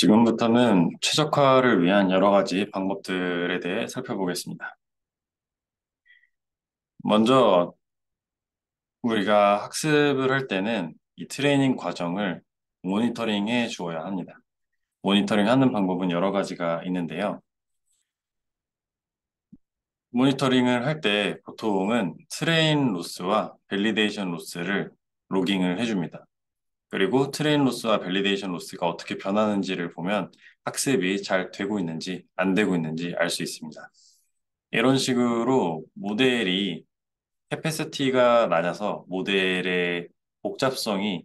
지금부터는 최적화를 위한 여러 가지 방법들에 대해 살펴보겠습니다. 먼저 우리가 학습을 할 때는 이 트레이닝 과정을 모니터링해 주어야 합니다. 모니터링 하는 방법은 여러 가지가 있는데요. 모니터링을 할 때 보통은 train loss와 validation loss를 logging을 해줍니다. 그리고 train loss와 validation loss가 어떻게 변하는지를 보면 학습이 잘 되고 있는지 안 되고 있는지 알 수 있습니다. 이런 식으로 모델이 capacity가 낮아서 모델의 복잡성이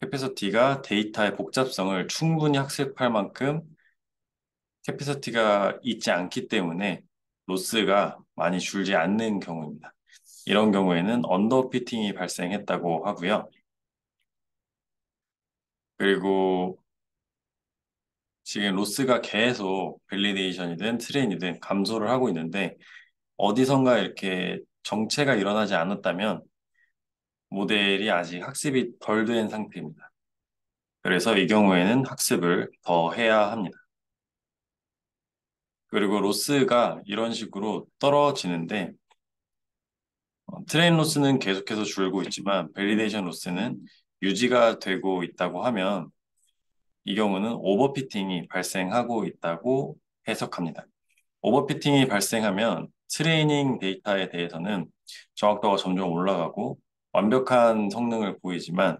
capacity가 데이터의 복잡성을 충분히 학습할 만큼 capacity가 있지 않기 때문에 loss가 많이 줄지 않는 경우입니다. 이런 경우에는 underfitting이 발생했다고 하고요. 그리고 지금 loss가 계속 validation이든 train이든 감소를 하고 있는데 어디선가 이렇게 정체가 일어나지 않았다면 모델이 아직 학습이 덜 된 상태입니다. 그래서 이 경우에는 학습을 더 해야 합니다. 그리고 loss가 이런 식으로 떨어지는데 어, train loss는 계속해서 줄고 있지만 validation loss는 유지가 되고 있다고 하면 이 경우는 overfitting이 발생하고 있다고 해석합니다. overfitting이 발생하면 트레이닝 데이터에 대해서는 정확도가 점점 올라가고 완벽한 성능을 보이지만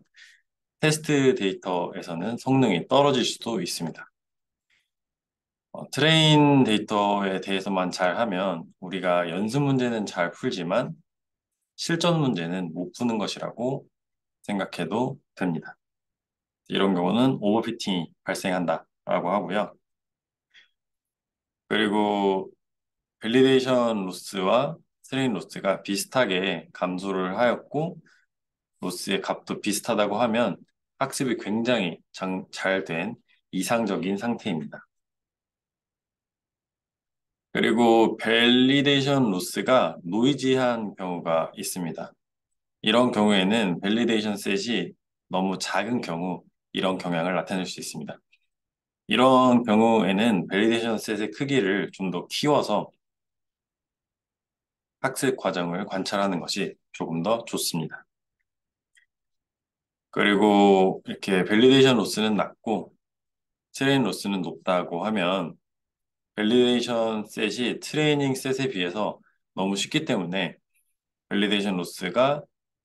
테스트 데이터에서는 성능이 떨어질 수도 있습니다. 어, train 데이터에 대해서만 잘 하면 우리가 연습 문제는 잘 풀지만 실전 문제는 못 푸는 것이라고 생각해도 됩니다. 이런 경우는 overfitting이 발생한다라고 하고요. 그리고 validation loss와 train loss가 비슷하게 감소를 하였고 loss의 값도 비슷하다고 하면 학습이 굉장히 잘 된 이상적인 상태입니다. 그리고 validation loss가 noisy한 경우가 있습니다. 이런 경우에는 validation set이 너무 작은 경우 이런 경향을 나타낼 수 있습니다. 이런 경우에는 validation set의 크기를 좀 더 키워서 학습 과정을 관찰하는 것이 조금 더 좋습니다. 그리고 이렇게 validation loss는 낮고 train loss는 높다고 하면 validation set이 training set에 비해서 너무 쉽기 때문에 validation loss가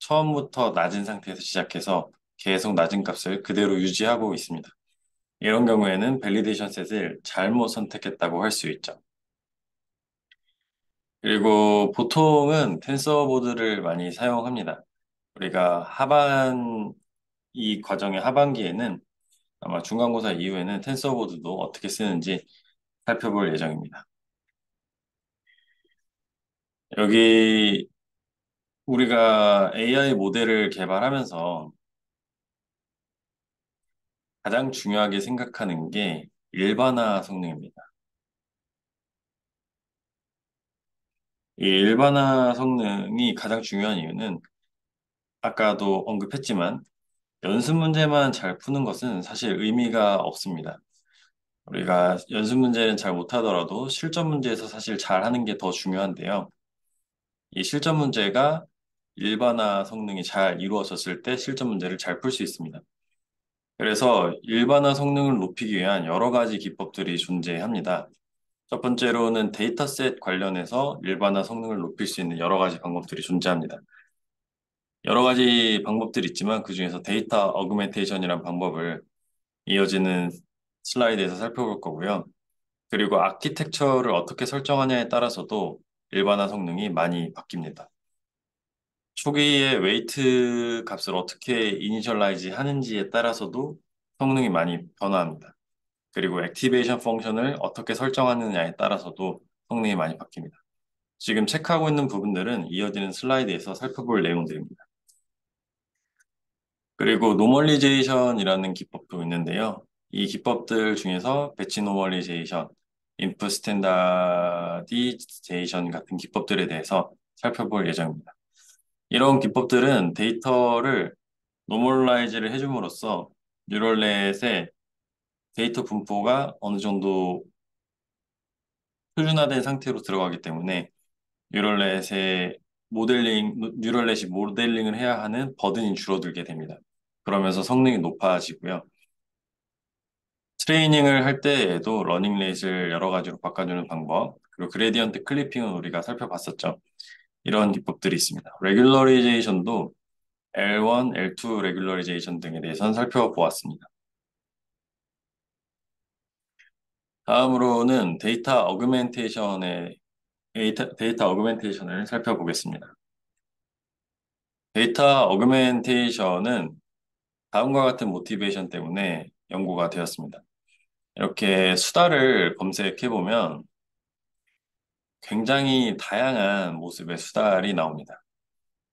처음부터 낮은 상태에서 시작해서 계속 낮은 값을 그대로 유지하고 있습니다. 이런 경우에는 validation set을 잘못 선택했다고 할 수 있죠. 그리고 보통은 TensorBoard를 많이 사용합니다. 우리가 하반, 이 과정의 하반기에는 아마 중간고사 이후에는 텐서보드도 어떻게 쓰는지 살펴볼 예정입니다. 여기 우리가 AI 모델을 개발하면서 가장 중요하게 생각하는 게 일반화 성능입니다. 이 일반화 성능이 가장 중요한 이유는 아까도 언급했지만 연습 문제만 잘 푸는 것은 사실 의미가 없습니다. 우리가 연습 문제는 잘 못하더라도 실전 문제에서 사실 잘하는 게 더 중요한데요. 이 실전 문제가 일반화 성능이 잘 이루어졌을 때 실전 문제를 잘 풀 수 있습니다. 그래서 일반화 성능을 높이기 위한 여러 가지 기법들이 존재합니다. 첫 번째로는 dataset 관련해서 일반화 성능을 높일 수 있는 여러 가지 방법들이 존재합니다. 여러 가지 방법들이 있지만 그 중에서 data augmentation이라는 방법을 이어지는 슬라이드에서 살펴볼 거고요. 그리고 아키텍처를 어떻게 설정하냐에 따라서도 일반화 성능이 많이 바뀝니다. 초기에 weight 값을 어떻게 initialize 하는지에 따라서도 성능이 많이 변화합니다. 그리고 activation function을 어떻게 설정하느냐에 따라서도 성능이 많이 바뀝니다. 지금 체크하고 있는 부분들은 이어지는 슬라이드에서 살펴볼 내용들입니다. 그리고 normalization이라는 기법도 있는데요. 이 기법들 중에서 batch normalization, input standardization 같은 기법들에 대해서 살펴볼 예정입니다. 이런 기법들은 데이터를 normalize를 해줌으로써 neural net의 데이터 분포가 어느 정도 표준화된 상태로 들어가기 때문에 뉴럴넷의 모델링, 뉴럴넷이 모델링을 해야 하는 burden이 줄어들게 됩니다. 그러면서 성능이 높아지고요. 트레이닝을 할 때에도 learning rate를 여러 가지로 바꿔주는 방법, 그리고 gradient clipping은 우리가 살펴봤었죠. 이런 기법들이 있습니다. 레귤러리제이션도 L1, L2 레귤러리제이션 등에 대해서는 살펴보았습니다. 다음으로는 data augmentation의 data, data augmentation을 살펴보겠습니다. data augmentation은 다음과 같은 motivation 때문에 연구가 되었습니다. 이렇게 수달을 검색해 보면 굉장히 다양한 모습의 수달이 나옵니다.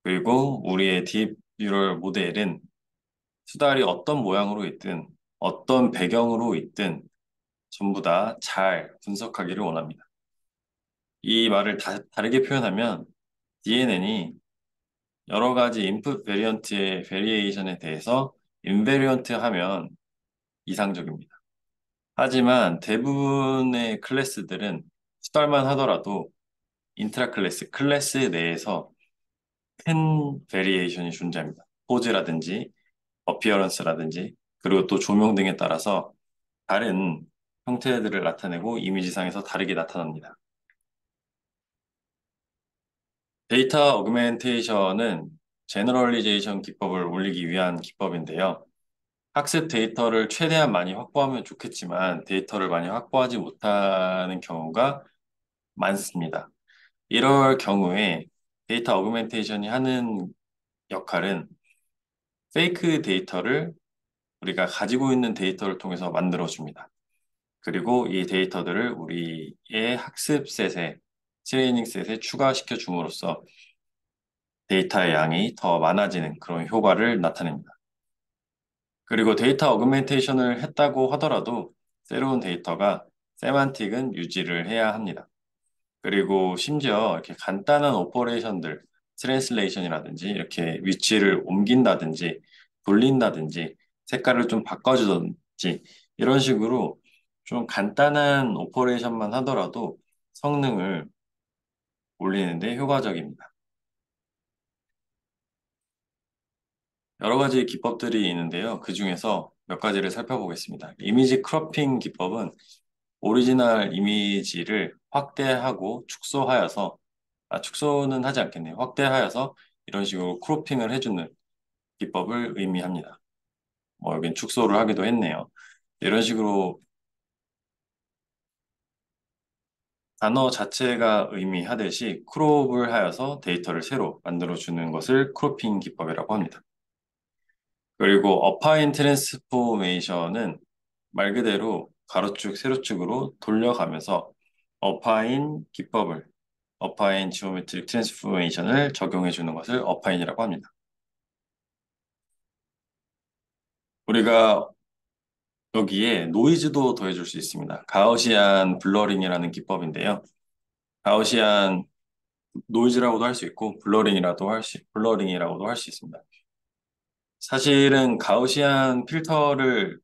그리고 우리의 deep neural 모델은 수달이 어떤 모양으로 있든 어떤 배경으로 있든 전부 다 잘 분석하기를 원합니다. 이 말을 다, 다르게 표현하면 DNN이 여러 가지 input variant의 variation에 대해서 invariant 하면 이상적입니다. 하지만 대부분의 클래스들은 수달만 하더라도 intra class, 클래스 내에서 큰 variation이 존재합니다. 포즈라든지 appearance라든지 그리고 또 조명 등에 따라서 다른 형태들을 나타내고 이미지상에서 다르게 나타납니다. data augmentation은 generalization 기법을 올리기 위한 기법인데요. 학습 데이터를 최대한 많이 확보하면 좋겠지만 데이터를 많이 확보하지 못하는 경우가 많습니다. 이럴 경우에 data augmentation이 하는 역할은 fake 데이터를 우리가 가지고 있는 데이터를 통해서 만들어 줍니다. 그리고 이 데이터들을 우리의 학습 set에, training set에 추가시켜 줌으로써 데이터의 양이 더 많아지는 그런 효과를 나타냅니다. 그리고 data augmentation을 했다고 하더라도 새로운 데이터가 semantic은 유지를 해야 합니다. 그리고 심지어 이렇게 간단한 operation들, translation이라든지 이렇게 위치를 옮긴다든지 돌린다든지 색깔을 좀 바꿔주든지 이런 식으로 좀 간단한 operation만 하더라도 성능을 올리는데 효과적입니다. 여러 가지 기법들이 있는데요. 그 중에서 몇 가지를 살펴보겠습니다. image cropping 기법은 오리지널 이미지를 확대하고 축소하여서 아, 축소는 하지 않겠네요. 확대하여서 이런 식으로 cropping을 해주는 기법을 의미합니다. 뭐 여긴 축소를 하기도 했네요. 이런 식으로 단어 자체가 의미하듯이 crop을 하여서 데이터를 새로 만들어주는 것을 cropping 기법이라고 합니다. 그리고 affine transformation은 말 그대로 가로축, 세로축으로 돌려가면서 affine 기법을 affine geometric transformation을 적용해 주는 것을 affine이라고 합니다. 우리가 여기에 노이즈도 더해줄 수 있습니다. Gaussian blurring이라는 기법인데요. Gaussian noise라고도 할 수 있고 blurring이라도 할 수, blurring이라고도 할 수 있습니다. 사실은 Gaussian filter를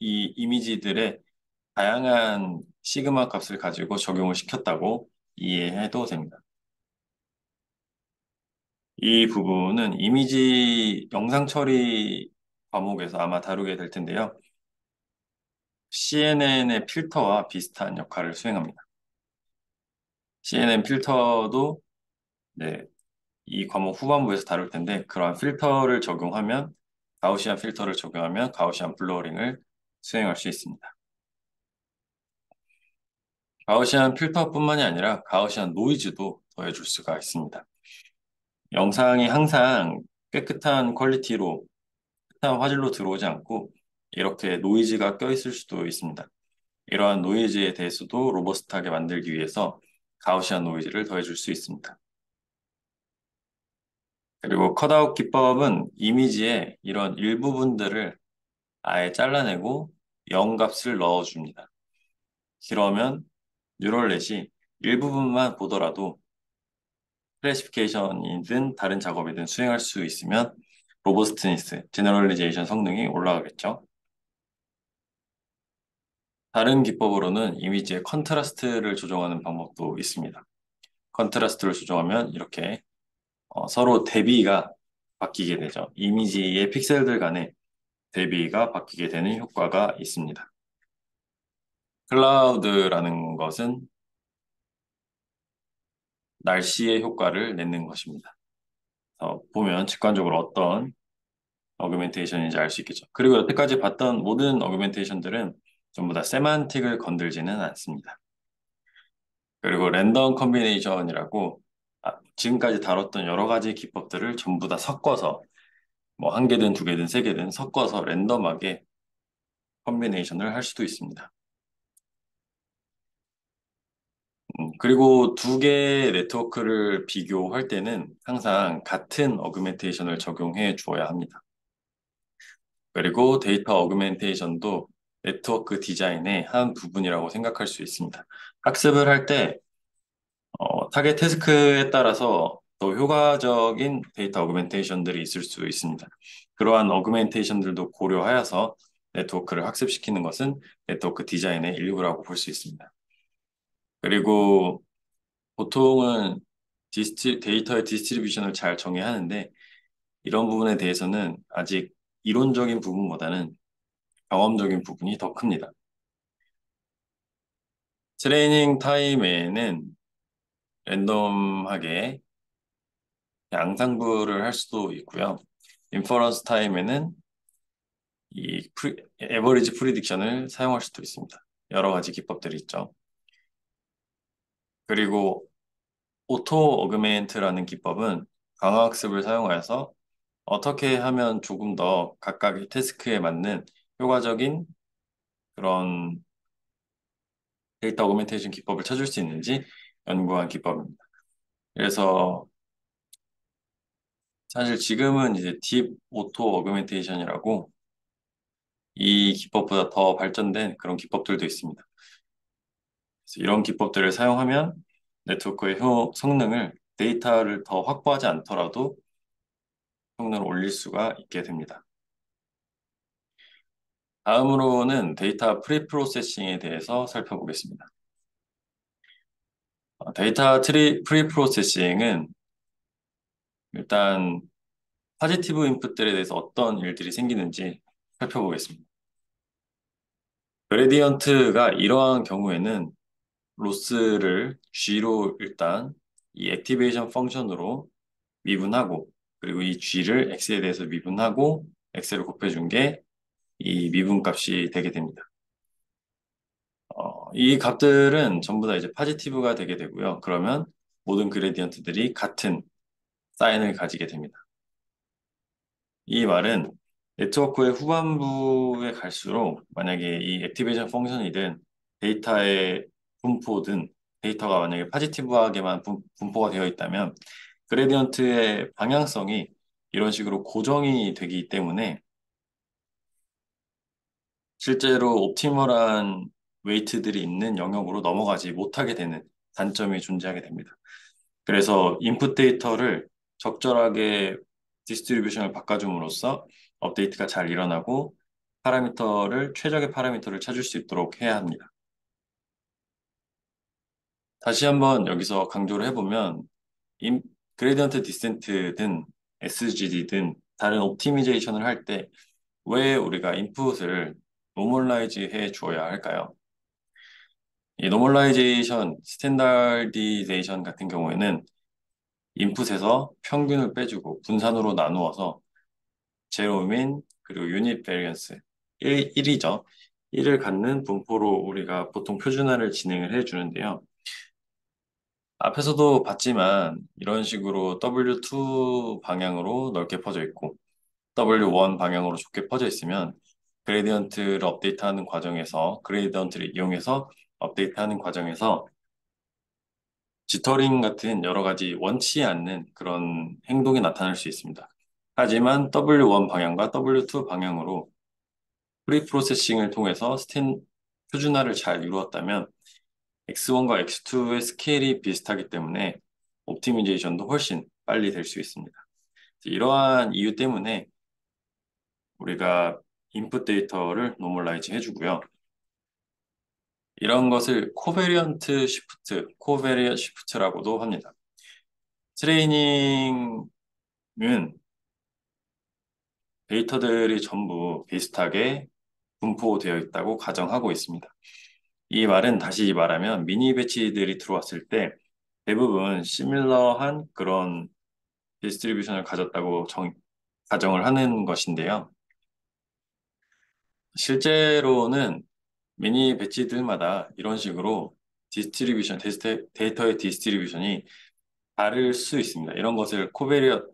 이 이미지들의 다양한 시그마 값을 가지고 적용을 시켰다고 이해해도 됩니다. 이 부분은 이미지 영상 처리 과목에서 아마 다루게 될 텐데요. CNN의 필터와 비슷한 역할을 수행합니다. CNN 필터도 네, 이 과목 후반부에서 다룰 텐데 그러한 필터를 적용하면 가우시안 필터를 적용하면 가우시안 블러링을 수행할 수 있습니다. 가우시안 필터뿐만이 아니라 가우시안 노이즈도 더해줄 수가 있습니다. 영상이 항상 깨끗한 quality로 깨끗한 화질로 들어오지 않고 이렇게 노이즈가 껴있을 수도 있습니다. 이러한 노이즈에 대해서도 robust하게 만들기 위해서 Gaussian noise를 더해줄 수 있습니다. 그리고 cutout 기법은 이미지에 이런 일부분들을 아예 잘라내고 0값을 넣어줍니다. 그러면 neural net이 일부분만 보더라도 classification이든 다른 작업이든 수행할 수 있으면 robustness, generalization 성능이 올라가겠죠. 다른 기법으로는 이미지의 contrast를 조정하는 방법도 있습니다. contrast를 조정하면 이렇게 어, 서로 대비가 바뀌게 되죠. 이미지의 픽셀들 간의 대비가 바뀌게 되는 효과가 있습니다. cloud라는 것은 날씨의 효과를 내는 것입니다. 보면 직관적으로 어떤 augmentation인지 알 수 있겠죠. 그리고 여태까지 봤던 모든 augmentation들은 전부 다 semantic을 건들지는 않습니다. 그리고 random combination이라고 아, 지금까지 다뤘던 여러 가지 기법들을 전부 다 섞어서 뭐 한 개든 두 개든 세 개든 섞어서 random하게 combination을 할 수도 있습니다. 음, 그리고 두 개의 네트워크를 비교할 때는 항상 같은 augmentation을 적용해 주어야 합니다. 그리고 데이터 augmentation도 네트워크 디자인의 한 부분이라고 생각할 수 있습니다. 학습을 할때 어, target task에 따라서 더 효과적인 데이터 augmentation들이 있을 수 있습니다. 그러한 augmentation들도 고려하여서 네트워크를 학습시키는 것은 네트워크 디자인의 일부라고 볼 수 있습니다. 그리고 보통은 dist, 데이터의 distribution을 잘 정해야 하는데 이런 부분에 대해서는 아직 이론적인 부분보다는 경험적인 부분이 더 큽니다. training time에는 random하게 양상부를 할 수도 있고요. inference time에는 이 pre, average prediction을 사용할 수도 있습니다. 여러 가지 기법들이 있죠. 그리고 Auto Augment라는 기법은 강화학습을 사용하여서 어떻게 하면 조금 더 각각의 task에 맞는 효과적인 그런 데이터 augmentation 기법을 찾을 수 있는지 연구한 기법입니다. 그래서 사실 지금은 이제 deep auto augmentation이라고 이 기법보다 더 발전된 그런 기법들도 있습니다. 이런 기법들을 사용하면 네트워크의 효, 성능을 데이터를 더 확보하지 않더라도 성능을 올릴 수가 있게 됩니다. 다음으로는 데이터 preprocessing에 대해서 살펴보겠습니다. 어, 데이터 pre, preprocessing은 일단 positive input들에 대해서 어떤 일들이 생기는지 살펴보겠습니다. gradient가 이러한 경우에는 loss를 G로 일단 이 activation function으로 미분하고 그리고 이 G를 X에 대해서 미분하고 X를 곱해준 게 이 미분값이 되게 됩니다. 어, 이 값들은 전부 다 이제 positive가 되게 되고요. 그러면 모든 gradient들이 같은 sign을 가지게 됩니다. 이 말은 네트워크의 후반부에 갈수록 만약에 이 activation function이든 데이터의 분포든 데이터가 만약에 positive하게만 분, 분포가 되어 있다면 gradient의 방향성이 이런 식으로 고정이 되기 때문에 실제로 optimal한 weight들이 있는 영역으로 넘어가지 못하게 되는 단점이 존재하게 됩니다. 그래서 input 데이터를 적절하게 distribution을 바꿔줌으로써 업데이트가 잘 일어나고 parameter를 최적의 parameter를 찾을 수 있도록 해야 합니다. 다시 한번 여기서 강조를 해보면 인, gradient descent든 SGD든 다른 optimization을 할 때 왜 우리가 input을 normalize 해 주어야 할까요? 이 normalization, standardization 같은 경우에는 input에서 평균을 빼주고 분산으로 나누어서 zero mean 그리고 unit variance 1, 1이죠. 1을 갖는 분포로 우리가 보통 표준화를 진행을 해주는데요. 앞에서도 봤지만 이런 식으로 W2 방향으로 넓게 퍼져 있고 W1 방향으로 좁게 퍼져 있으면 gradient를 업데이트하는 과정에서 gradient를 이용해서 업데이트하는 과정에서 jittering 같은 여러 가지 원치 않는 그런 행동이 나타날 수 있습니다. 하지만 W1 방향과 W2 방향으로 preprocessing을 통해서 stan 표준화를 잘 이루었다면 X1과 X2의 스케일이 비슷하기 때문에 optimization도 훨씬 빨리 될 수 있습니다. 이러한 이유 때문에 우리가 input 데이터를 normalize 해주고요. 이런 것을 covariate shift, covariate shift라고도 합니다. training은 데이터들이 전부 비슷하게 분포되어 있다고 가정하고 있습니다. 이 말은 다시 말하면 mini batch들이 들어왔을 때 대부분 similar한 그런 distribution을 가졌다고 정, 가정을 하는 것인데요. 실제로는 mini batch들마다 이런 식으로 distribution, 데이터의 distribution이 다를 수 있습니다. 이런 것을 covariate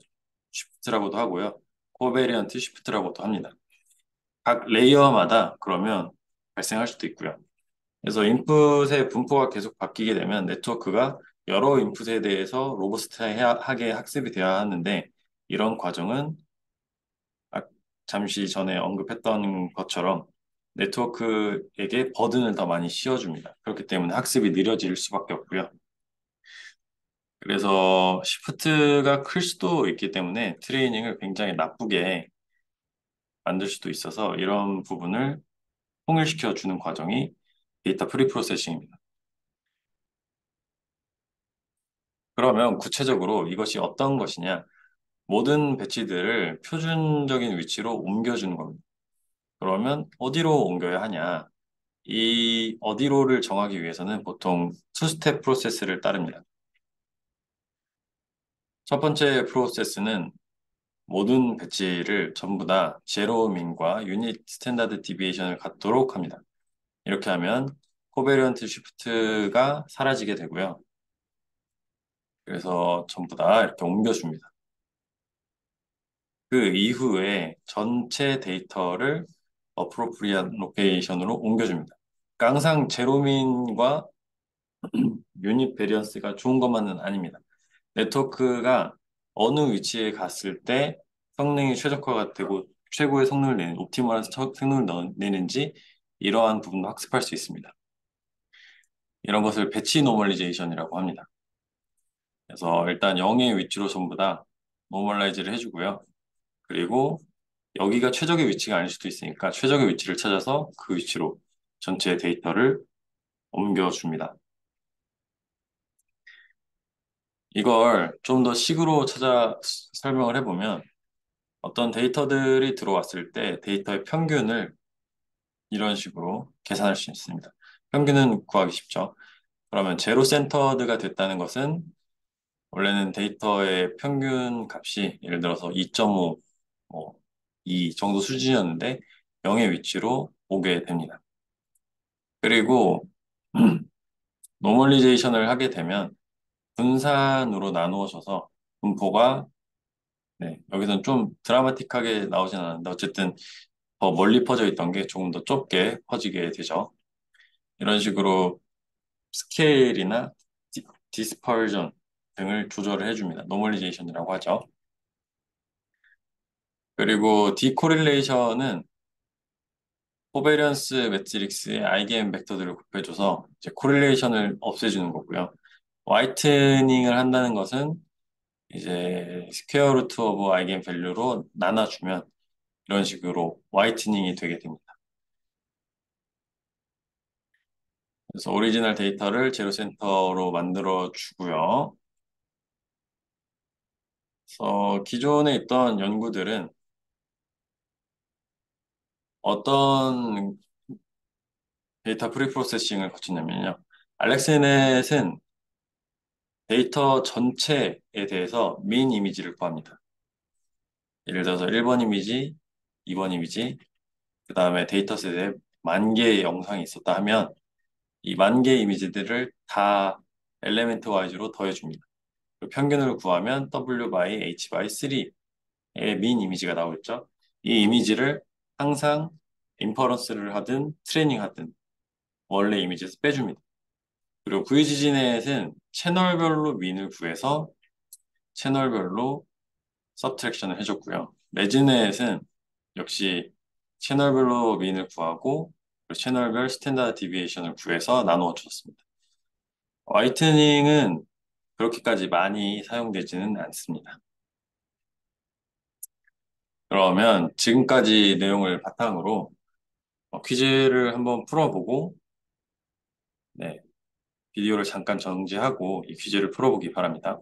shift라고도 하고요. covariate shift라고도 합니다. 각 레이어마다 그러면 발생할 수도 있고요. 그래서 인풋의 분포가 계속 바뀌게 되면 네트워크가 여러 인풋에 대해서 로버스트하게 학습이 되어야 하는데 이런 과정은 잠시 전에 언급했던 것처럼 네트워크에게 버든을 더 많이 씌워줍니다. 그렇기 때문에 학습이 느려질 수밖에 없고요. 그래서 시프트가 클 수도 있기 때문에 트레이닝을 굉장히 나쁘게 만들 수도 있어서 이런 부분을 통일시켜 주는 과정이 data preprocessing입니다. 그러면 구체적으로 이것이 어떤 것이냐? 모든 batch들을 표준적인 위치로 옮겨주는 겁니다. 그러면 어디로 옮겨야 하냐? 이 어디로를 정하기 위해서는 보통 two-step process를 따릅니다. 첫 번째 프로세스는 모든 batch를 전부 다 zero mean과 unit standard deviation을 갖도록 합니다. 이렇게 하면 covariate shift가 사라지게 되고요. 그래서 전부 다 이렇게 옮겨줍니다. 그 이후에 전체 데이터를 appropriate한 location으로 옮겨줍니다. 그러니까 항상 zero mean과 unit variance가 좋은 것만은 아닙니다. 네트워크가 어느 위치에 갔을 때 성능이 최적화가 되고 최고의 성능을 내는 optimal한 성능을 내는지 이러한 부분도 학습할 수 있습니다. 이런 것을 batch normalization이라고 합니다. 그래서 일단 0의 위치로 전부 다 normalize를 해주고요. 그리고 여기가 최적의 위치가 아닐 수도 있으니까 최적의 위치를 찾아서 그 위치로 전체 데이터를 옮겨줍니다. 이걸 좀 더 식으로 찾아 설명을 해보면 어떤 데이터들이 들어왔을 때 데이터의 평균을 이런 식으로 계산할 수 있습니다. 평균은 구하기 쉽죠. 그러면 zero-centered가 됐다는 것은 원래는 데이터의 평균 값이 예를 들어서 2.5, 뭐, 2 정도 수준이었는데 0의 위치로 오게 됩니다. 그리고 normalization을 하게 되면 분산으로 나누어져서 분포가 네, 여기서는 좀 드라마틱하게 나오진 않았는데 어쨌든 더 멀리 퍼져 있던 게 조금 더 좁게 퍼지게 되죠. 이런 식으로 스케일이나 디, dispersion 등을 조절을 해줍니다. normalization이라고 하죠. 그리고 decorrelation은 covariance matrix의 eigenvector들을 곱해줘서 이제 correlation을 없애주는 거고요. whitening을 한다는 것은 이제 square root of eigenvalue로 나눠주면 이런 식으로 whitening이 되게 됩니다. 그래서 original data를 zero center로 만들어 주고요. 그래서 기존에 있던 연구들은 어떤 data preprocessing을 거치냐면요. AlexNet은 데이터 전체에 대해서 mean image를 구합니다. 예를 들어서 1번 이미지, 2번 이미지, 그 다음에 dataset에 만 개의 영상이 있었다 하면 이 만 개의 이미지들을 다 element-wise로 더해줍니다. 평균을 구하면 W by H by 3의 민 이미지가 나오겠죠. 이 이미지를 항상 inference를 하든 트레이닝 하든 원래 이미지에서 빼줍니다. 그리고 VGGNet은 채널별로 mean을 구해서 채널별로 subtraction을 해줬고요. ResNet은 역시 채널별로 mean을 구하고 채널별 standard deviation을 구해서 나누어 주었습니다. whitening은 그렇게까지 많이 사용되지는 않습니다. 그러면 지금까지 내용을 바탕으로 퀴즈를 한번 풀어보고 네, 비디오를 잠깐 정지하고 이 퀴즈를 풀어보기 바랍니다.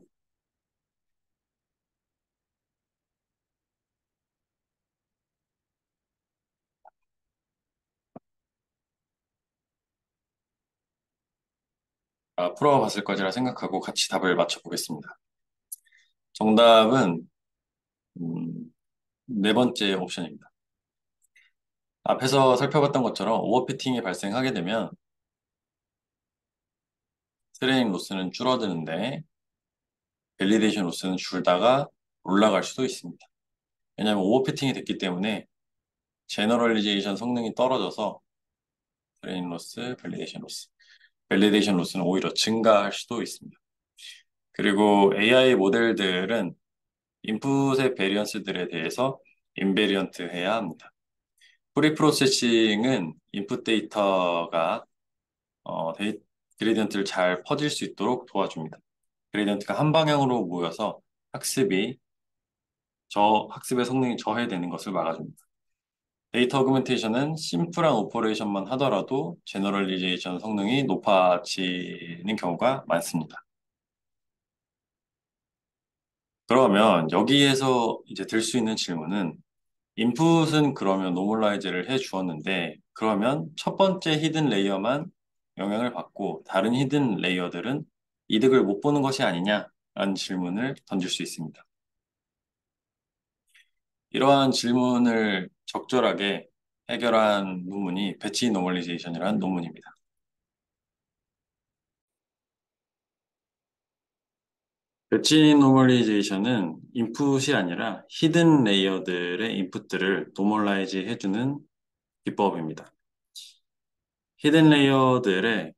풀어봤을 거라 생각하고 같이 답을 맞춰보겠습니다. 정답은 음, 네 번째 옵션입니다. 앞에서 살펴봤던 것처럼 overfitting이 발생하게 되면 training loss는 줄어드는데 validation loss는 줄다가 올라갈 수도 있습니다. 왜냐하면 overfitting이 됐기 때문에 generalization 성능이 떨어져서 training loss, validation loss validation loss는 오히려 증가할 수도 있습니다. 그리고 AI 모델들은 input의 variance들에 대해서 invariant 해야 합니다. preprocessing은 input data가 어, 데이, gradient를 잘 퍼질 수 있도록 도와줍니다. gradient가 한 방향으로 모여서 학습이 저 학습의 성능이 저해되는 것을 막아줍니다. data augmentation은 simple한 operation만 하더라도 generalization 성능이 높아지는 경우가 많습니다. 그러면 여기에서 이제 들 수 있는 질문은 input은 그러면 normalize를 해 주었는데 그러면 첫 번째 hidden layer만 영향을 받고 다른 hidden layer들은 이득을 못 보는 것이 아니냐라는 질문을 던질 수 있습니다. 이러한 질문을 적절하게 해결한 논문이 batch normalization이라는 논문입니다. batch normalization은 인풋이 아니라 hidden layer들의 인풋들을 normalize 해주는 기법입니다. hidden layer들의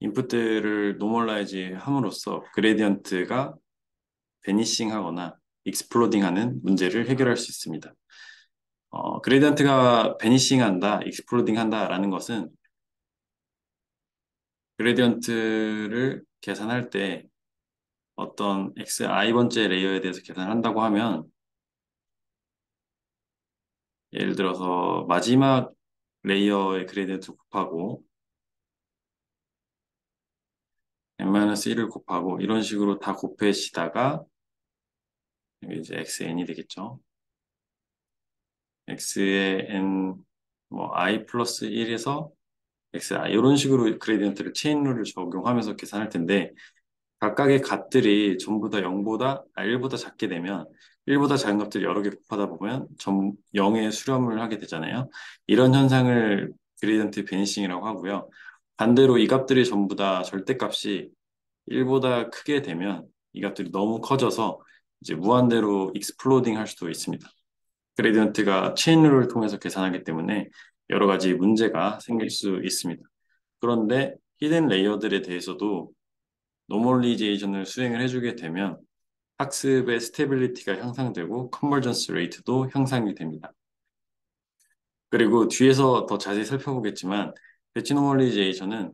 인풋들을 normalize 함으로써 gradient가 vanishing 하거나 exploding 하는 문제를 해결할 수 있습니다. 어, gradient가 vanishing 한다, exploding 한다라는 것은 gradient를 계산할 때 어떤 x i번째 layer에 대해서 계산한다고 하면 예를 들어서 마지막 layer의 gradient 곱하고 n-1을 곱하고 이런 식으로 다 곱해지다가 이제 xn이 되겠죠. X의 n 뭐 i 플러스 1에서 xi 이런 식으로 gradient를 chain rule을 적용하면서 계산할 텐데 각각의 값들이 전부 다 0보다, 아, 1보다 작게 되면 1보다 작은 값들 여러 개 곱하다 보면 점 0에 수렴을 하게 되잖아요. 이런 현상을 gradient vanishing이라고 하고요. 반대로 이 값들이 전부 다 절대값이 1보다 크게 되면 이 값들이 너무 커져서 이제 무한대로 exploding 할 수도 있습니다. gradient가 chain rule을 통해서 계산하기 때문에 여러 가지 문제가 생길 수 있습니다. 그런데 hidden layer들에 대해서도 normalization을 수행을 해주게 되면 학습의 stability가 향상되고 convergence rate도 향상이 됩니다. 그리고 뒤에서 더 자세히 살펴보겠지만 batch normalization은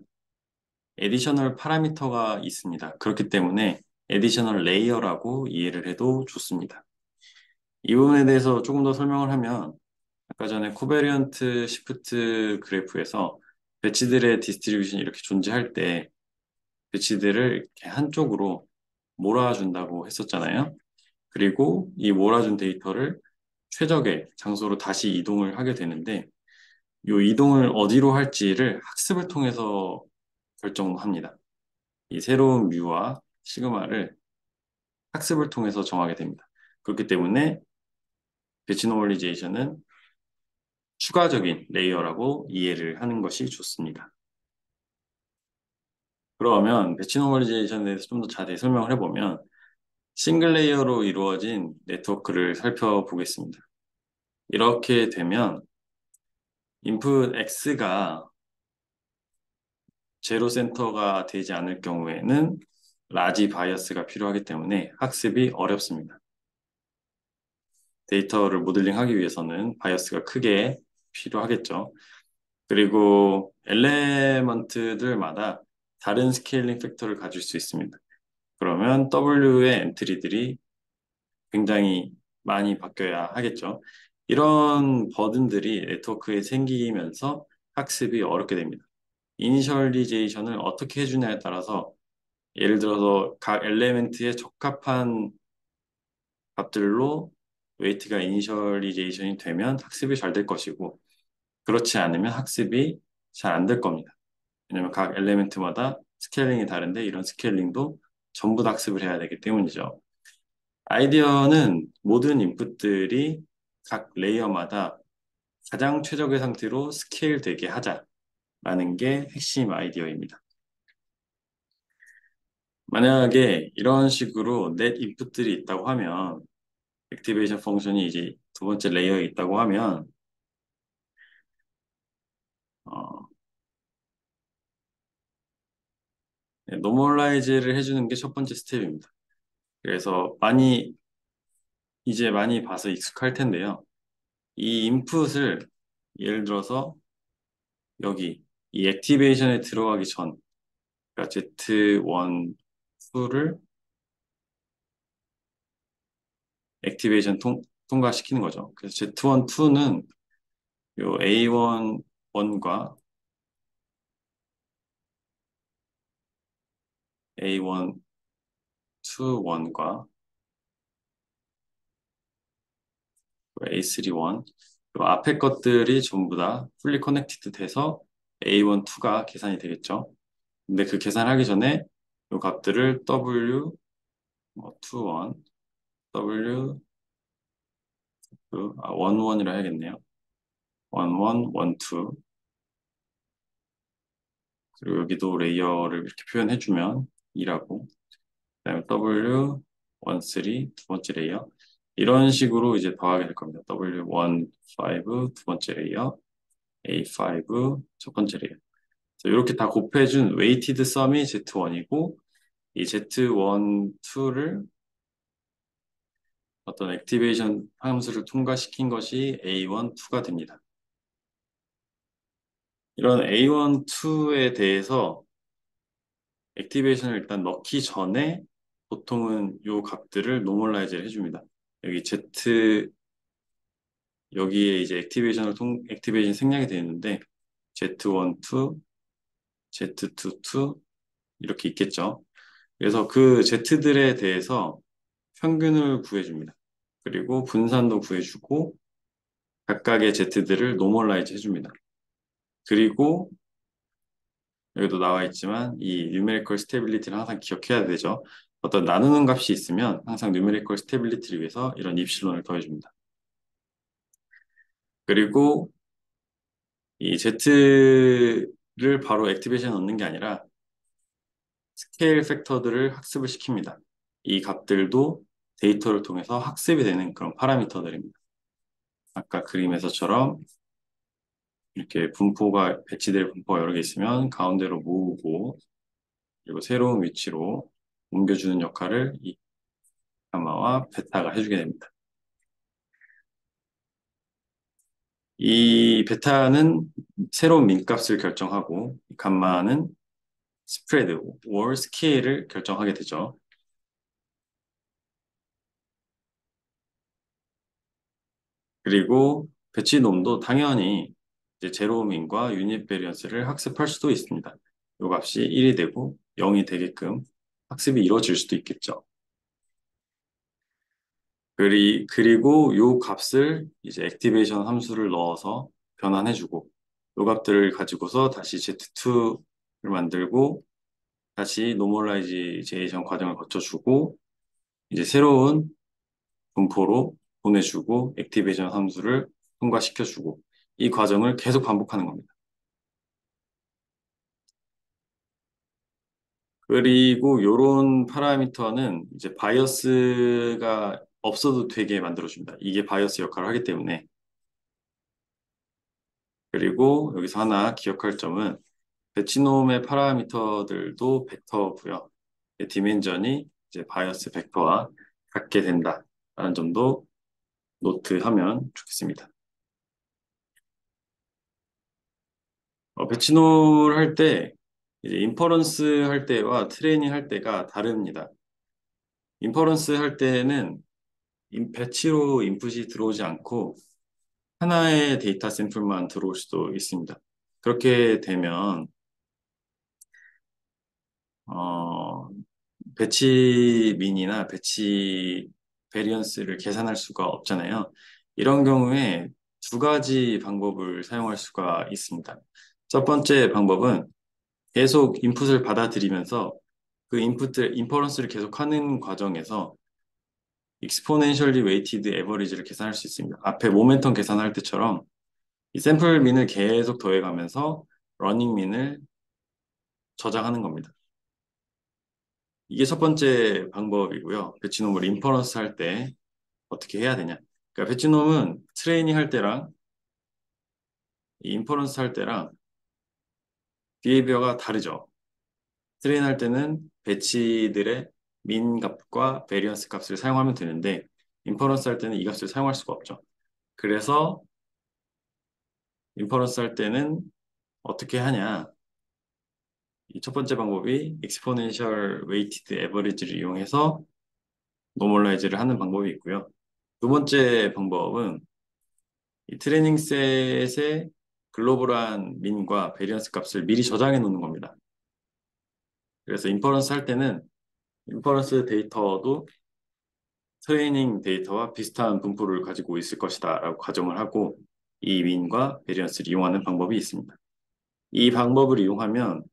additional parameter가 있습니다. 그렇기 때문에 additional layer라고 이해를 해도 좋습니다. 이 부분에 대해서 조금 더 설명을 하면 아까 전에 covariate shift 그래프에서 batch들의 distribution이 이렇게 존재할 때 batch들을 이렇게 한쪽으로 몰아준다고 했었잖아요. 그리고 이 몰아준 데이터를 최적의 장소로 다시 이동을 하게 되는데 이 이동을 어디로 할지를 학습을 통해서 결정합니다. 이 새로운 뮤와 시그마를 학습을 통해서 정하게 됩니다. 그렇기 때문에 batch normalization은 추가적인 layer라고 이해를 하는 것이 좋습니다. 그러면 batch normalization에 대해서 좀 더 자세히 설명을 해보면 single layer로 이루어진 네트워크를 살펴보겠습니다. 이렇게 되면 인풋 X가 zero center가 되지 않을 경우에는 large bias가 필요하기 때문에 학습이 어렵습니다. 데이터를 모델링하기 위해서는 바이어스가 크게 필요하겠죠. 그리고 element들마다 다른 scaling factor를 가질 수 있습니다. 그러면 W의 entry들이 굉장히 많이 바뀌어야 하겠죠. 이런 burden들이 네트워크에 생기면서 학습이 어렵게 됩니다. initialization을 어떻게 해주냐에 따라서 예를 들어서 각 element에 적합한 값들로 weight가 initialization이 되면 학습이 잘 될 것이고 그렇지 않으면 학습이 잘 안 될 겁니다. 왜냐면 각 element마다 scaling이 다른데 이런 scaling도 전부 다 학습을 해야 되기 때문이죠. 아이디어는 모든 인풋들이 각 layer마다 가장 최적의 상태로 스케일 되게 하자라는 게 핵심 아이디어입니다. 만약에 이런 식으로 net input들이 있다고 하면 activation function이 이제 두 번째 layer에 있다고 하면 어, normalize를 해주는 게 첫 번째 스텝입니다. 그래서 많이 이제 많이 봐서 익숙할 텐데요. 이 인풋을 예를 들어서 여기 이 액티베이션에 들어가기 전 그러니까 Z1, 2를 액티베이션 통, 통과시키는 거죠. 그래서 Z1, 2는 요 A1, 1과 A1, 2, 1과 A3, 1 앞에 것들이 전부 다 fully connected 돼서 A1, 2가 계산이 되겠죠. 근데 그 계산하기 전에 이 값들을 W, 뭐 2, 1, W, 그, 아, 1, 1이라 해야겠네요. 1, 1, 1, 2 그리고 여기도 layer를 이렇게 표현해주면 2라고 그 다음에 W, 1, 3, 두 번째 layer 이런 식으로 이제 더하게 될 겁니다. W1, 5, 두 번째 layer, A5, 첫 번째 layer. 이렇게 다 곱해준 weighted sum이 Z1이고 이 Z1, 2를 어떤 activation 함수를 통과시킨 것이 A1, 2가 됩니다. 이런 A1, 2에 대해서 activation을 일단 넣기 전에 보통은 이 값들을 normalize를 해줍니다. 여기 Z 여기에 이제 activation을 통 activation 생략이 되어 있는데 Z1, 2, Z2, 2 이렇게 있겠죠. 그래서 그 Z들에 대해서 평균을 구해줍니다. 그리고 분산도 구해주고 각각의 Z들을 normalize 해줍니다. 그리고 여기도 나와 있지만 이 numerical stability를 항상 기억해야 되죠. 어떤 나누는 값이 있으면 항상 numerical stability를 위해서 이런 epsilon을 더해줍니다. 그리고 이 Z를 바로 activation 넣는 게 아니라 scale factor들을 학습을 시킵니다. 이 값들도 데이터를 통해서 학습이 되는 그런 파라미터들입니다. 아까 그림에서처럼 이렇게 분포가 배치될 분포가 여러 개 있으면 가운데로 모으고 그리고 새로운 위치로 옮겨주는 역할을 이 가마와 베타가 해주게 됩니다. 이 베타는 새로운 민값을 결정하고 감마는 스프레드, 월 스케일을 결정하게 되죠. 그리고 batch norm도 당연히 이제 zero mean과 unit variance를 학습할 수도 있습니다. 이 값이 1이 되고 0이 되게끔 학습이 이루어질 수도 있겠죠. 그리, 그리고 이 값을 이제 activation 함수를 넣어서 변환해주고 이 값들을 가지고서 다시 Z2를 만들고 다시 normalization 과정을 거쳐주고 이제 새로운 분포로 보내주고 activation 함수를 통과시켜주고 이 과정을 계속 반복하는 겁니다. 그리고 이런 파라미터는 이제 바이어스가 없어도 되게 만들어줍니다. 이게 바이어스 역할을 하기 때문에. 그리고 여기서 하나 기억할 점은 batch norm의 파라미터들도 벡터고요. dimension이 이제 바이어스 벡터와 같게 된다라는 점도 노트하면 좋겠습니다. 어, 배치노를 할 때, 이제 inference 할 때와 트레이닝 할 때가 다릅니다. inference 할 때는 batch로 인풋이 들어오지 않고 하나의 데이터 샘플만 들어올 수도 있습니다. 그렇게 되면 어, batch mean이나 batch variance를 계산할 수가 없잖아요. 이런 경우에 두 가지 방법을 사용할 수가 있습니다. 첫 번째 방법은 계속 인풋을 받아들이면서 그 인풋을, inference를 계속 하는 과정에서 exponentially weighted average를 계산할 수 있습니다. 앞에 모멘텀 계산할 때처럼 이 sample mean을 계속 더해가면서 running mean을 저장하는 겁니다. 이게 첫 번째 방법이고요. batch norm을 inference 할 때 어떻게 해야 되냐. 그러니까 batch norm은 트레이닝 할 때랑 inference 할 때랑 behavior가 다르죠. train 할 때는 batch들의 mean 값과 variance 값을 사용하면 되는데 inference 할 때는 이 값을 사용할 수가 없죠. 그래서 inference 할 때는 어떻게 하냐. 이 첫 번째 방법이 exponential weighted average를 이용해서 normalize를 하는 방법이 있고요. 두 번째 방법은 이 training set의 글로벌한 mean과 variance 값을 미리 저장해 놓는 겁니다. 그래서 inference 할 때는 inference 데이터도 트레이닝 데이터와 비슷한 분포를 가지고 있을 것이다 라고 가정을 하고 이 mean과 variance를 이용하는 방법이 있습니다. 이 방법을 이용하면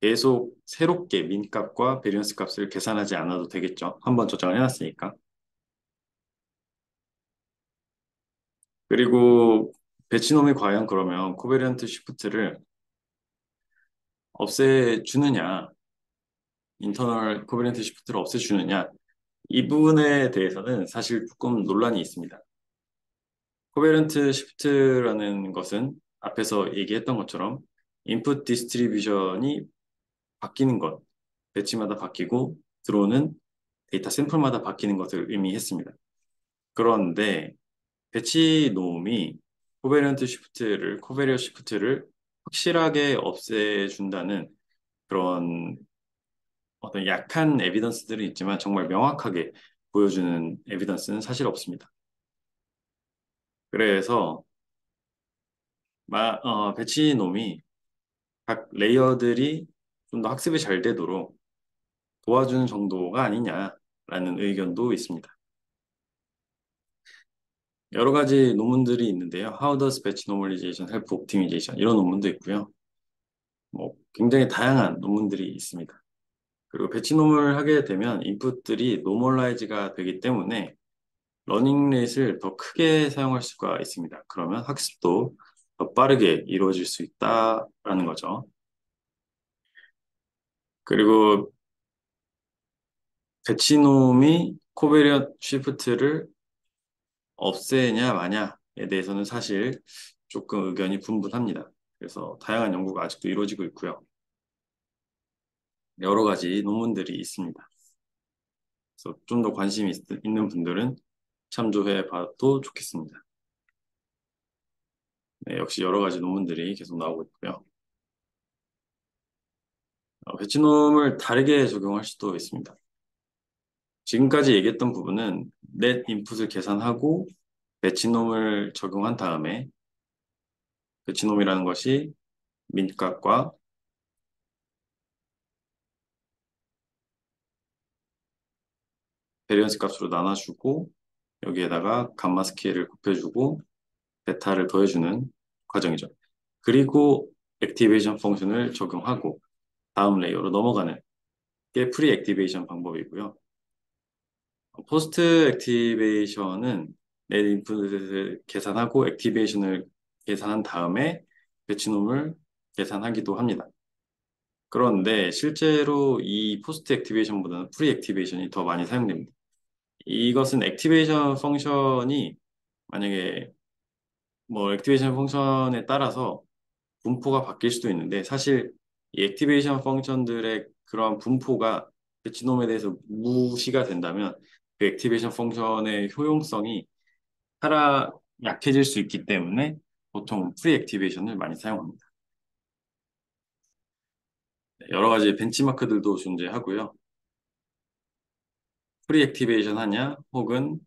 계속 새롭게 mean값과 variance 값을 계산하지 않아도 되겠죠. 한번 저장을 해놨으니까. 그리고 batch norm이 과연 그러면 covariate shift를 없애주느냐, internal covariate shift를 없애주느냐, 이 부분에 대해서는 사실 조금 논란이 있습니다. covariate shift라는 것은 앞에서 얘기했던 것처럼 input distribution이 바뀌는 것, batch마다 바뀌고 들어오는 데이터 샘플마다 바뀌는 것을 의미했습니다. 그런데 batch norm이 covariate shift를 covariate shift를 확실하게 없애준다는 그런 어떤 약한 에비던스들은 있지만 정말 명확하게 보여주는 에비던스는 사실 없습니다. 그래서 마, 어, 배치 놈이 각 레이어들이 좀 더 학습이 잘 되도록 도와주는 정도가 아니냐라는 의견도 있습니다. 여러 가지 논문들이 있는데요. How does batch normalization help optimization? 이런 논문도 있고요. 뭐 굉장히 다양한 논문들이 있습니다. 그리고 batch norm을 하게 되면 인풋들이 normalize가 되기 때문에 learning rate를 더 크게 사용할 수가 있습니다. 그러면 학습도 더 빠르게 이루어질 수 있다라는 거죠. 그리고 배치놈이 코베리언 쉬프트를 없애냐 마냐에 대해서는 사실 조금 의견이 분분합니다. 그래서 다양한 연구가 아직도 이루어지고 있고요. 여러 가지 논문들이 있습니다. 그래서 좀 더 관심이 있, 는 분들은 참조해 봐도 좋겠습니다. 네, 역시 여러 가지 논문들이 계속 나오고 있고요. 어, batch norm을 다르게 적용할 수도 있습니다. 지금까지 얘기했던 부분은 net input을 계산하고 batch norm을 적용한 다음에 batch norm이라는 것이 mean값과 variance 값으로 나눠주고 여기에다가 감마 스케일을 곱해주고 베타를 더해주는 과정이죠. 그리고 activation function을 적용하고 다음 layer로 넘어가는 게 pre-activation 방법이고요. post-activation은 net input을 계산하고 activation을 계산한 다음에 batch norm을 계산하기도 합니다. 그런데 실제로 이 post-activation보다는 pre-activation이 더 많이 사용됩니다. 이것은 activation function이 만약에 뭐 activation function에 따라서 분포가 바뀔 수도 있는데 사실 이 activation function들의 그런 분포가 batch norm에 대해서 무시가 된다면 그 activation function의 효용성이 하락 약해질 수 있기 때문에 보통 pre-activation을 많이 사용합니다. 네, 여러 가지 벤치마크들도 존재하고요. pre-activation 하냐 혹은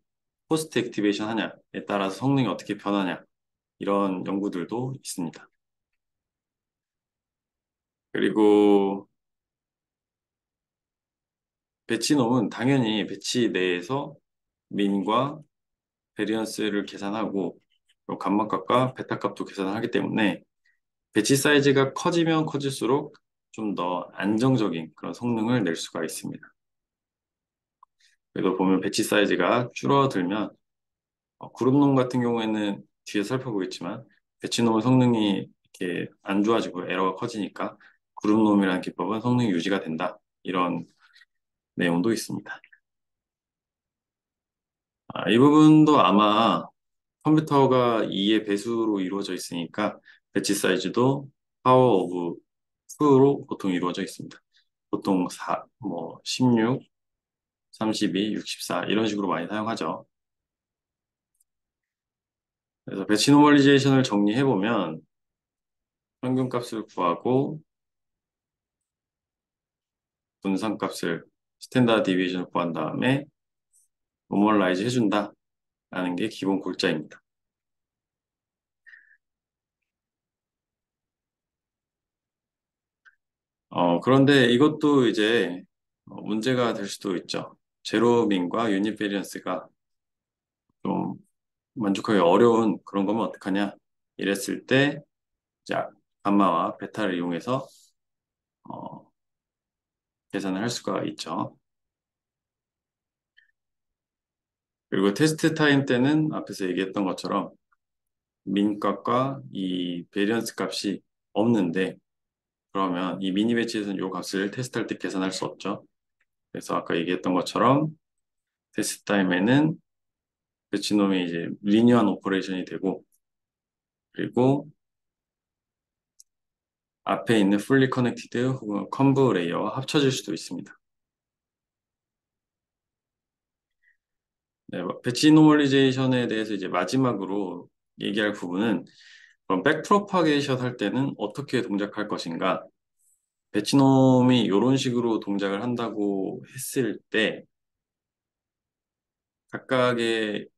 post-activation 하냐에 따라서 성능이 어떻게 변하냐 이런 연구들도 있습니다. 그리고 batch norm은 당연히 batch 내에서 mean과 variance를 계산하고 감마값과 베타값도 계산을 하기 때문에 batch 사이즈가 커지면 커질수록 좀 더 안정적인 그런 성능을 낼 수가 있습니다. 그래도 보면 배치 사이즈가 줄어들면 어, 그룹놈 같은 경우에는 뒤에 살펴보겠지만 배치놈은 성능이 이렇게 안 좋아지고 에러가 커지니까 그룹놈이라는 기법은 성능이 유지가 된다. 이런 내용도 있습니다. 아, 이 부분도 아마 컴퓨터가 2의 배수로 이루어져 있으니까 batch 사이즈도 power of 2로 보통 이루어져 있습니다. 보통 4, 뭐 16, 32, 64 이런 식으로 많이 사용하죠. 그래서 batch normalization을 정리해보면 평균값을 구하고 분산값을 standard deviation을 구한 다음에 normalize 해준다 라는 게 기본 골자입니다. 어, 그런데 이것도 이제 어, 문제가 될 수도 있죠. 제로민과 유닛 베리언스가 좀 만족하기 어려운 그런 거면 어떡하냐? 이랬을 때 이제 감마와 베타를 이용해서 어, 계산을 할 수가 있죠. 그리고 테스트 타임 때는 앞에서 얘기했던 것처럼 mean값과 이 variance 값이 없는데 그러면 이 미니 batch에서는 이 값을 테스트할 때 계산할 수 없죠. 그래서 아까 얘기했던 것처럼 테스트 타임에는 배치놈이 이제 리니어한 오퍼레이션이 되고 그리고 앞에 있는 fully connected 혹은 conv layer와 합쳐질 수도 있습니다. 네, batch normalization에 대해서 이제 마지막으로 얘기할 부분은 그럼 back propagation 할 때는 어떻게 동작할 것인가? batch norm이 이런 식으로 동작을 한다고 했을 때 각각의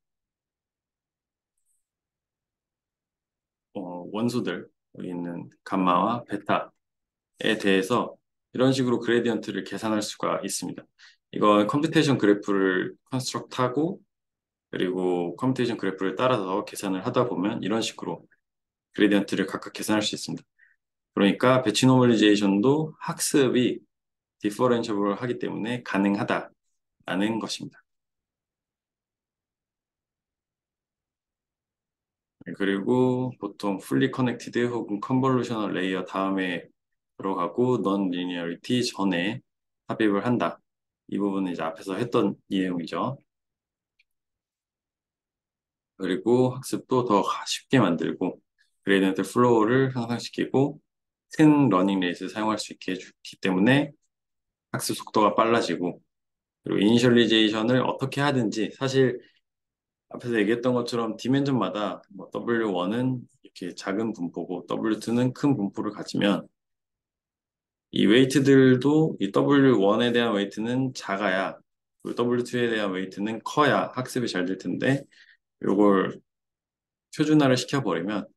어, 원소들 여기 있는 감마와 베타에 대해서 이런 식으로 gradient를 계산할 수가 있습니다. 이건 computation 그래프를 construct하고 그리고 computation 그래프를 따라서 계산을 하다 보면 이런 식으로 gradient를 각각 계산할 수 있습니다. 그러니까 batch normalization도 학습이 differentiable 하기 때문에 가능하다라는 것입니다. 그리고 보통 fully connected 혹은 convolutional layer 다음에 들어가고 non-linearity 전에 삽입을 한다. 이 부분은 이제 앞에서 했던 내용이죠. 그리고 학습도 더 쉽게 만들고 gradient flow를 향상시키고 큰 learning rate를 사용할 수 있게 해주기 때문에 학습 속도가 빨라지고 그리고 initialization을 어떻게 하든지 사실 앞에서 얘기했던 것처럼 dimension마다 뭐 W1은 이렇게 작은 분포고 W2는 큰 분포를 가지면 이 weight들도 이 W1에 대한 weight는 작아야 그리고 W2에 대한 weight는 커야 학습이 잘 될 텐데 이걸 표준화를 시켜버리면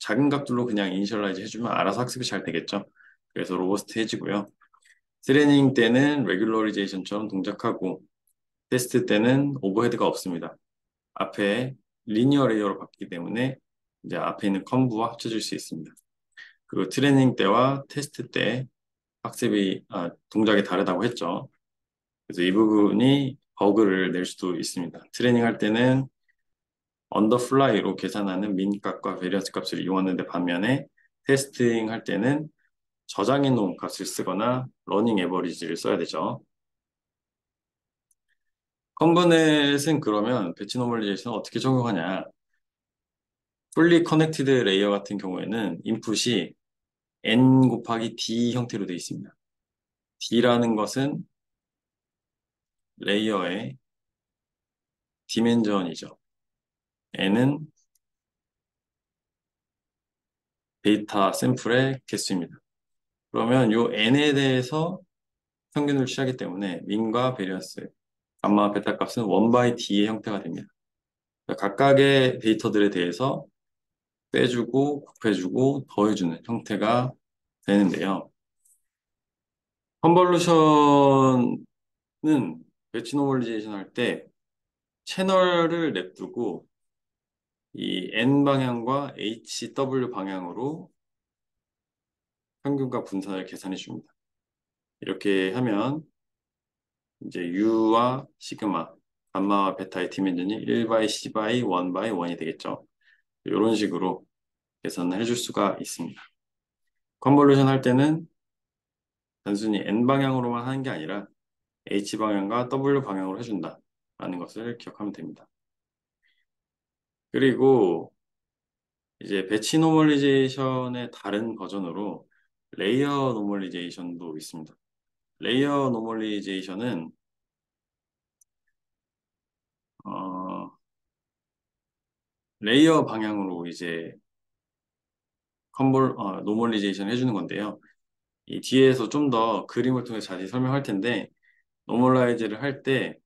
작은 값들로 그냥 initialize 해주면 알아서 학습이 잘 되겠죠. 그래서 robust 해지고요. 트레이닝 때는 regularization처럼 동작하고 테스트 때는 overhead가 없습니다. 앞에 linear layer로 바뀌기 때문에 이제 앞에 있는 conv와 합쳐질 수 있습니다. 그리고 트레이닝 때와 테스트 때 학습이 아, 동작이 다르다고 했죠. 그래서 이 부분이 버그를 낼 수도 있습니다. 트레이닝 할 때는 on the fly로 계산하는 mean 값과 variance 값을 이용하는데 반면에 testing 할 때는 저장해 놓은 값을 쓰거나 running average를 써야 되죠. ConvNet은 그러면 batch normalization 어떻게 적용하냐? fully connected layer 같은 경우에는 인풋이 n 곱하기 d 형태로 되어 있습니다. d라는 것은 layer의 dimension이죠. n은 데이터 샘플의 개수입니다. 그러면 이 n에 대해서 평균을 취하기 때문에 mean과 variance, 감마 베타 값은 1 by d의 형태가 됩니다. 그러니까 각각의 데이터들에 대해서 빼주고 곱해주고 더해주는 형태가 되는데요. convolution batch normalization 할 때 채널을 냅두고 이 N 방향과 HW 방향으로 평균과 분산을 계산해 줍니다. 이렇게 하면 이제 뮤와 시그마, 감마와 베타의 dimension이 1 by C by 1 by 1이 되겠죠. 이런 식으로 계산을 해줄 수가 있습니다. convolution 할 때는 단순히 N 방향으로만 하는 게 아니라 H 방향과 W 방향으로 해준다 라는 것을 기억하면 됩니다. 그리고 이제 batch normalization의 다른 버전으로 layer normalization도 있습니다. layer normalization은 어, layer 방향으로 이제 convol 어, normalization 해주는 건데요. 이 뒤에서 좀 더 그림을 통해 자세히 설명할 텐데 normalize를 할 때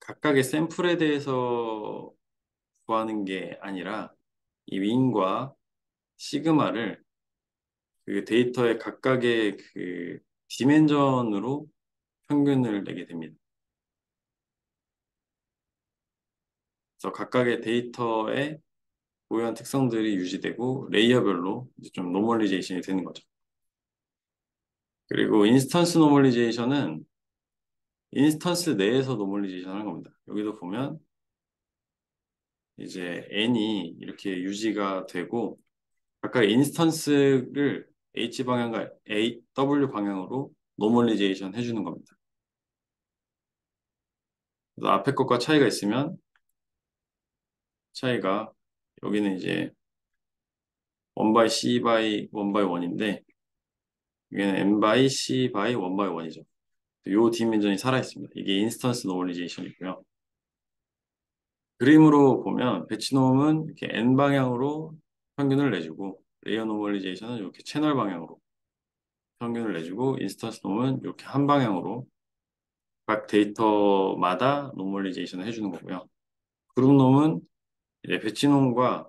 각각의 샘플에 대해서 구하는 게 아니라 이 윙과 시그마를 그 데이터의 각각의 그 dimension으로 평균을 내게 됩니다. 그래서 각각의 데이터의 고유한 특성들이 유지되고 layer별로 좀 normalization이 되는 거죠. 그리고 instance normalization은 instance 내에서 normalization 하는 겁니다. 여기도 보면 이제 n이 이렇게 유지가 되고 각각 instance를 h 방향과 a, w 방향으로 normalization 해주는 겁니다. 앞에 것과 차이가 있으면 차이가 여기는 이제 1 by c by 1 by 1인데 여기는 n by c by 1 by 1이죠. 이 dimension이 살아있습니다. 이게 instance normalization이고요. 그림으로 보면 batch norm은 이렇게 n 방향으로 평균을 내주고 layer normalization은 이렇게 채널 방향으로 평균을 내주고 instance norm은 이렇게 한 방향으로 각 데이터마다 normalization을 해주는 거고요. 그룹 norm은 이제 batch norm과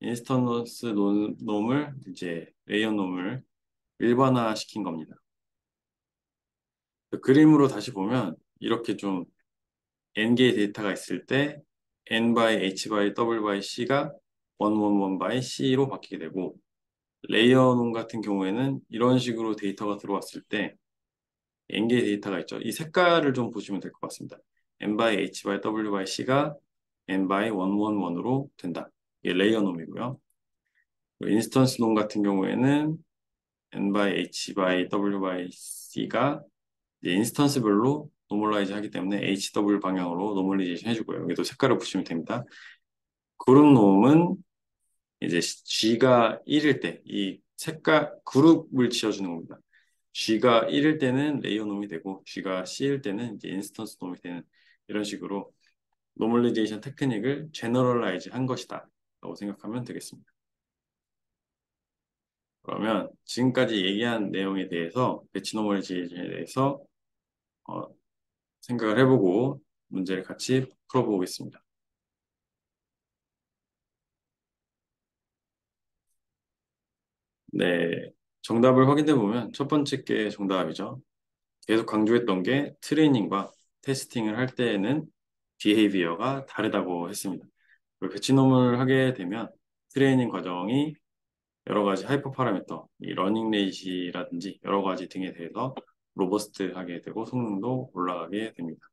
instance norm을 이제 layer norm을 일반화 시킨 겁니다. 그 그림으로 다시 보면 이렇게 좀 n개의 데이터가 있을 때 n by h by w by c가 1, 1, 1 by c로 바뀌게 되고 layer norm 같은 경우에는 이런 식으로 데이터가 들어왔을 때 n개의 데이터가 있죠. 이 색깔을 좀 보시면 될 것 같습니다. n by h by w by c가 n by 1, 1, 1으로 된다. 이게 layer norm이고요. instance norm 같은 경우에는 n by h by w by c가 instance별로 normalize 하기 때문에 HW 방향으로 normalization 해주고요. 여기도 색깔을 보시면 됩니다. 그룹 norm은 이제 G가 1일 때 이 색깔 그룹을 지어주는 겁니다. G가 1일 때는 layer norm이 되고 G가 C일 때는 이제 instance norm이 되는 이런 식으로 normalization 테크닉을 generalize 한 것이다 라고 생각하면 되겠습니다. 그러면 지금까지 얘기한 내용에 대해서 batch normalization에 대해서 어, 생각을 해보고 문제를 같이 풀어보겠습니다. 네, 정답을 확인해 보면 첫 번째 게 정답이죠. 계속 강조했던 게 트레이닝과 testing을 할 때에는 behavior가 다르다고 했습니다. batch norm을 하게 되면 트레이닝 과정이 여러 가지 hyper parameter, 이 learning rate이라든지 여러 가지 등에 대해서 robust하게 되고 성능도 올라가게 됩니다.